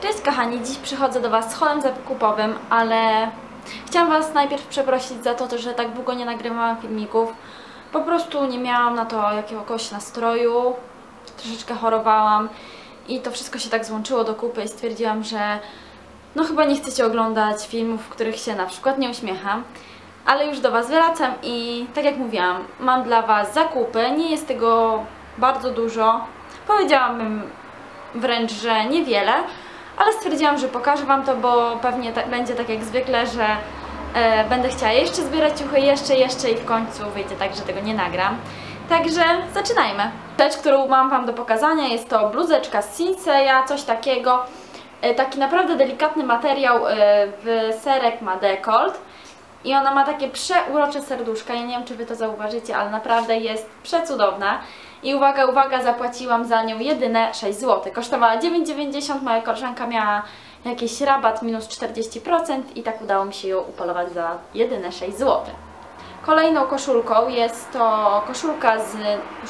Cześć kochani, dziś przychodzę do Was z holem zakupowym, ale chciałam Was najpierw przeprosić za to, że tak długo nie nagrywałam filmików. Po prostu nie miałam na to jakiegoś nastroju, troszeczkę chorowałam i to wszystko się tak złączyło do kupy i stwierdziłam, że no chyba nie chcecie oglądać filmów, w których się na przykład nie uśmiecham. Ale już do Was wracam i tak jak mówiłam, mam dla Was zakupy, nie jest tego bardzo dużo. Powiedziałabym wręcz, że niewiele, ale stwierdziłam, że pokażę Wam to, bo pewnie tak, będzie tak jak zwykle, że e, będę chciała jeszcze zbierać ciuchy, jeszcze, jeszcze i w końcu wyjdzie tak, że tego nie nagram. Także zaczynajmy. Rzecz, którą mam Wam do pokazania jest to bluzeczka z Sinseya, coś takiego. E, taki naprawdę delikatny materiał e, w serek ma dekolt. I ona ma takie przeurocze serduszka, ja nie wiem czy Wy to zauważycie, ale naprawdę jest przecudowna. I uwaga, uwaga, zapłaciłam za nią jedyne 6 zł. Kosztowała 9,90, moja koleżanka miała jakiś rabat minus 40% i tak udało mi się ją upolować za jedyne 6 zł. Kolejną koszulką jest to koszulka z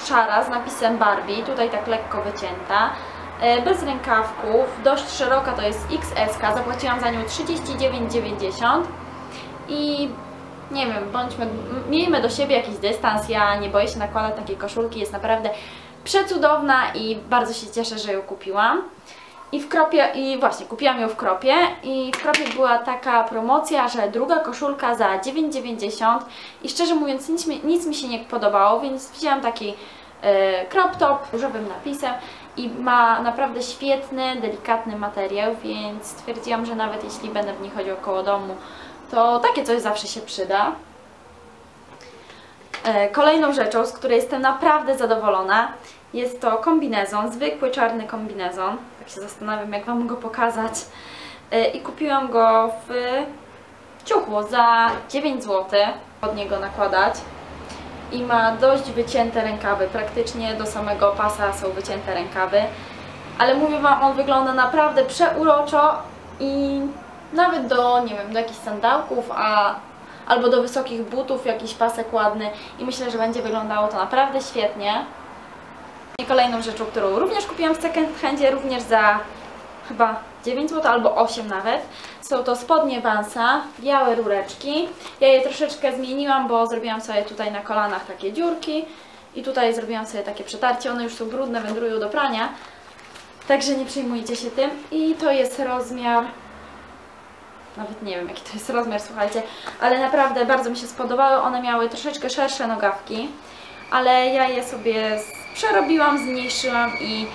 szara z napisem Barbie, tutaj tak lekko wycięta, e, bez rękawków, dość szeroka, to jest XS, zapłaciłam za nią 39,90 i nie wiem, bądźmy, miejmy do siebie jakiś dystans, ja nie boję się nakładać takiej koszulki, jest naprawdę przecudowna i bardzo się cieszę, że ją kupiłam. I w kropie, i właśnie kupiłam ją w kropie. I w kropie była taka promocja, że druga koszulka za 9,90 i szczerze mówiąc nic mi, nic mi się nie podobało, więc wzięłam taki e, crop top różowym napisem i ma naprawdę świetny, delikatny materiał, więc stwierdziłam, że nawet jeśli będę w niej chodził koło domu, to takie coś zawsze się przyda. E, Kolejną rzeczą, z której jestem naprawdę zadowolona, jest to kombinezon, zwykły czarny kombinezon. Tak się zastanawiam, jak Wam go pokazać. E, I kupiłam go w ciuchu za 9 zł. Od niego nakładać. I ma dość wycięte rękawy, praktycznie do samego pasa są wycięte rękawy. Ale mówię Wam, on wygląda naprawdę przeuroczo i nawet do, nie wiem, do jakichś sandałków, a, albo do wysokich butów, jakiś pasek ładny i myślę, że będzie wyglądało to naprawdę świetnie. I kolejną rzeczą, którą również kupiłam w second handzie, również za chyba 9 zł albo 8 nawet, są to spodnie Vansa, białe rureczki. Ja je troszeczkę zmieniłam, bo zrobiłam sobie tutaj na kolanach takie dziurki i tutaj zrobiłam sobie takie przetarcie, one już są brudne, wędrują do prania, także nie przejmujcie się tym. I to jest rozmiar nawet nie wiem jaki to jest rozmiar, słuchajcie, ale naprawdę bardzo mi się spodobały. One miały troszeczkę szersze nogawki, ale ja je sobie przerobiłam, zmniejszyłam i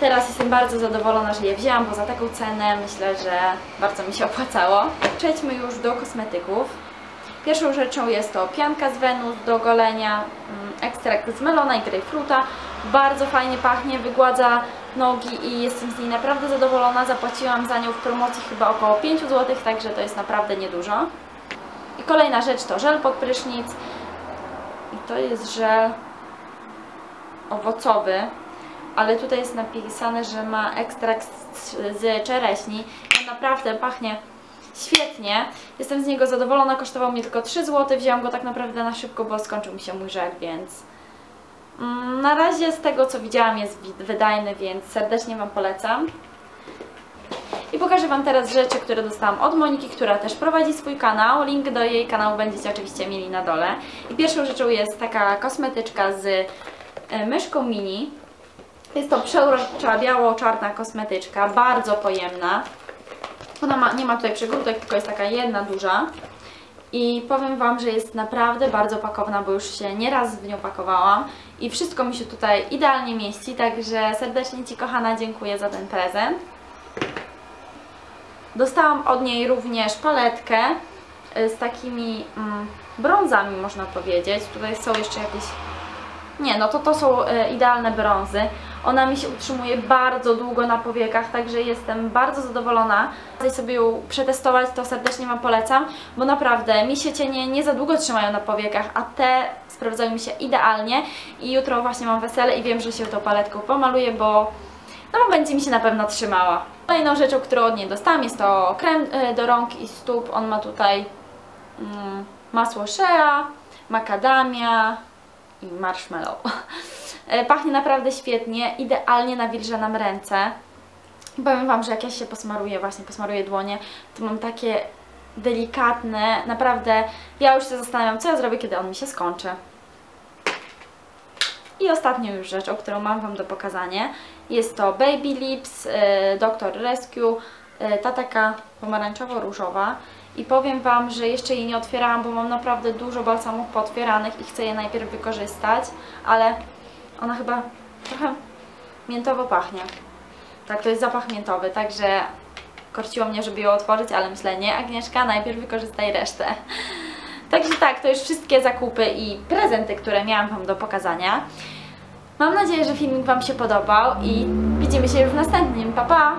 teraz jestem bardzo zadowolona, że je wzięłam, bo za taką cenę myślę, że bardzo mi się opłacało. Przejdźmy już do kosmetyków. Pierwszą rzeczą jest to pianka z Venus do golenia, ekstrakt z melona i grejpfruta. Bardzo fajnie pachnie, wygładza nogi i jestem z niej naprawdę zadowolona. Zapłaciłam za nią w promocji chyba około 5 zł, także to jest naprawdę niedużo. I kolejna rzecz to żel pod prysznic. I to jest żel owocowy, ale tutaj jest napisane, że ma ekstrakt z czereśni. On naprawdę pachnie świetnie. Jestem z niego zadowolona, kosztował mnie tylko 3 zł. Wzięłam go tak naprawdę na szybko, bo skończył mi się mój żel, więc mm, na razie z tego co widziałam jest wydajny, więc serdecznie Wam polecam. I pokażę Wam teraz rzeczy, które dostałam od Moniki, która też prowadzi swój kanał. Link do jej kanału będziecie oczywiście mieli na dole. I pierwszą rzeczą jest taka kosmetyczka z e, myszką mini. Jest to przeurocza biało-czarna kosmetyczka, bardzo pojemna. Ma, nie ma tutaj przygródek, tylko jest taka jedna duża. I powiem Wam, że jest naprawdę bardzo pakowna, bo już się nieraz w nią pakowałam. I wszystko mi się tutaj idealnie mieści, także serdecznie Ci kochana dziękuję za ten prezent. Dostałam od niej również paletkę y, z takimi mm, brązami, można powiedzieć. Tutaj są jeszcze jakieś... Nie, no to to są y, idealne brązy. Ona mi się utrzymuje bardzo długo na powiekach, także jestem bardzo zadowolona. Chcę sobie ją przetestować, to serdecznie Wam polecam, bo naprawdę mi się cienie nie za długo trzymają na powiekach, a te sprawdzają mi się idealnie i jutro właśnie mam wesele i wiem, że się tą paletką pomaluję, bo no będzie mi się na pewno trzymała. Kolejną rzeczą, którą od niej dostałam jest to krem y, do rąk i stóp. On ma tutaj mm, masło shea, makadamia i marshmallow. E, pachnie naprawdę świetnie, idealnie nawilża nam ręce. Powiem Wam, że jak ja się posmaruję, właśnie posmaruję dłonie, to mam takie delikatne, naprawdę, ja już się zastanawiam, co ja zrobię, kiedy on mi się skończy. I ostatnią już rzeczą, którą mam Wam do pokazania, jest to Baby Lips e, Dr. Rescue, e, ta taka pomarańczowo-różowa. I powiem Wam, że jeszcze jej nie otwierałam, bo mam naprawdę dużo balsamów pootwieranych i chcę je najpierw wykorzystać, ale ona chyba trochę miętowo pachnie. Tak, to jest zapach miętowy, także korciło mnie, żeby ją otworzyć, ale myślę, nie Agnieszka, najpierw wykorzystaj resztę. Także tak, to już wszystkie zakupy i prezenty, które miałam Wam do pokazania. Mam nadzieję, że filmik Wam się podobał i widzimy się już w następnym. Pa, pa!